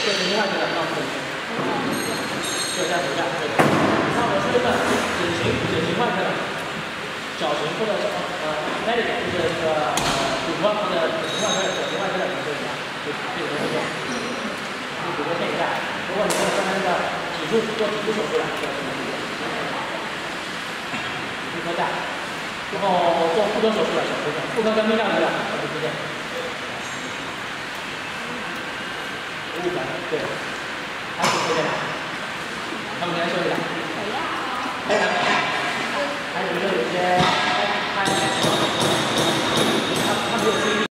对，另外一个放松，就这样子这样对。那我们说一个典型典型外科的小型或者呃 medic 就是这个呃骨科或者典型外科的小型外科的，可以怎么样？就这个东西，就骨科片一下。如果你没有刚才那个脊柱做脊柱手术了，就要什么地方？骨科带，然后做妇科手术了，小部分，妇科跟泌尿一样，小部分。五百，对，还是这边。他们先说一下。哎，来。